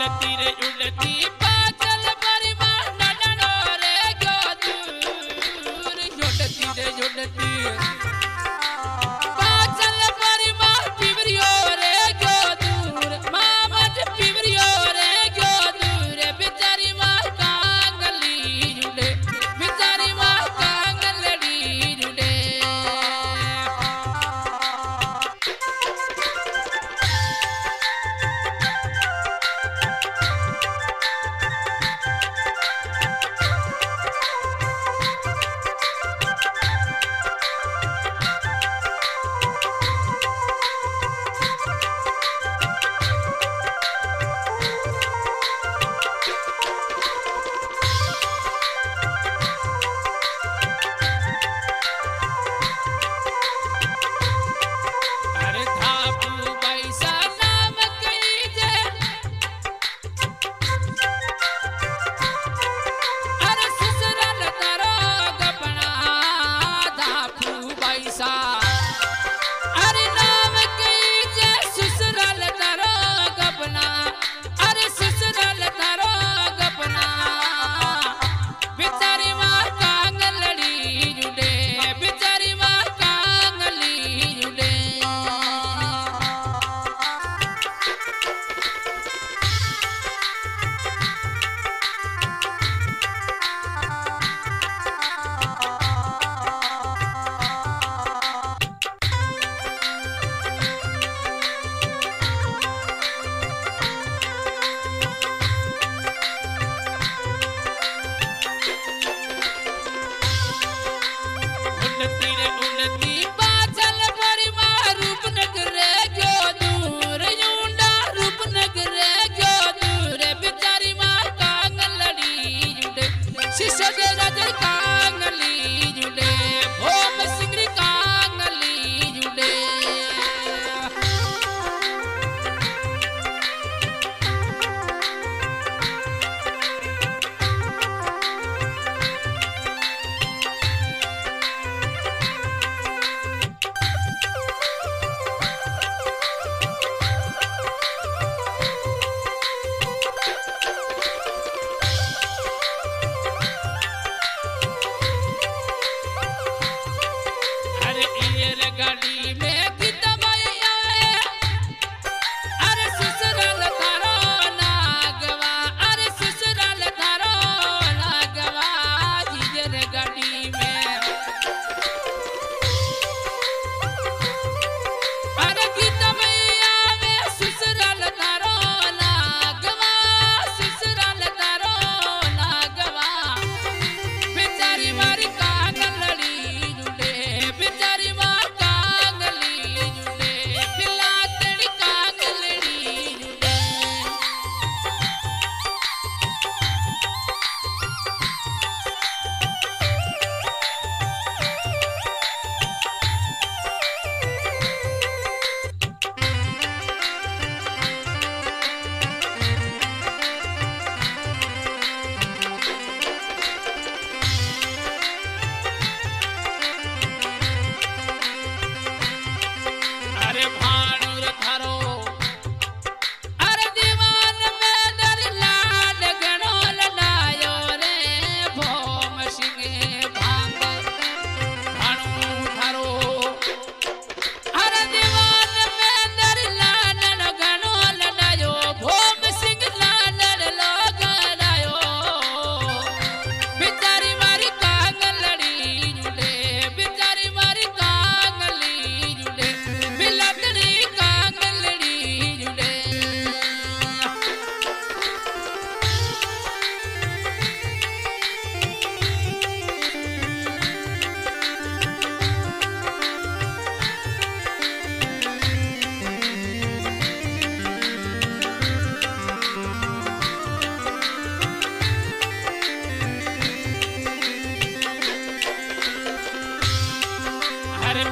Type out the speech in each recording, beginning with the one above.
उडती रे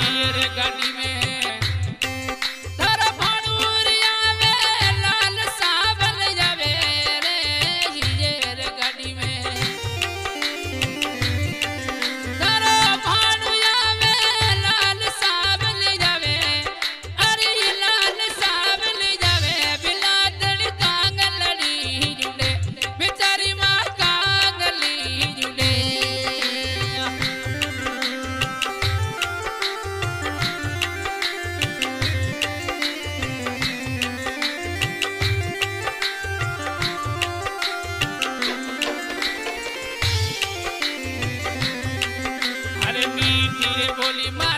वीर गति में मेरे बोली माँ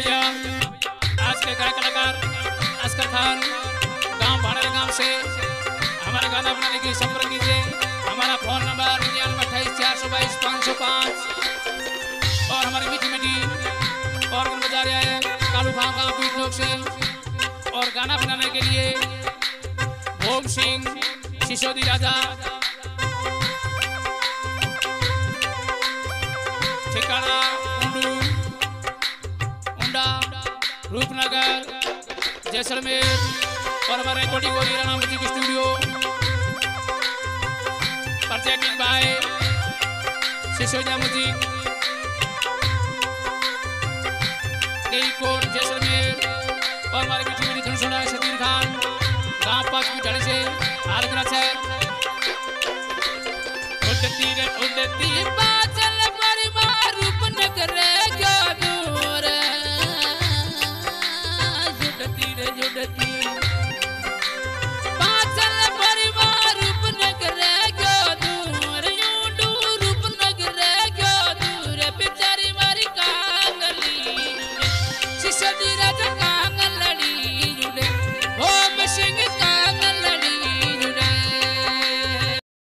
गायक कलाकार अस्कर खान गाँव भाड़ेर गाँव से हमारा गाना बनाने की संपर्क कीजिए। हमारा फ़ोन नंबर निन्यानवे अट्ठाईस चार सौ बाईस, पाँच सौ पाँच। और हमारी मीठी मीठी और बजा रहे हैं, कालू भाव गाँव पीठ लोग से। और गाना बनाने के लिए भोग सिंह, सिसोदी राजा। ठिकाना रूपनगर, जैसलमेर और हमारे रिकॉर्डिंग हो रही है Rana music studio presenting by सिसोजा music कोट, जैसलमेर और हमारे मीठी मीठी धुन सुना सतीर खान, गाँव पास की ढाणी से, आरग्रा शहर। उड़ती उड़ती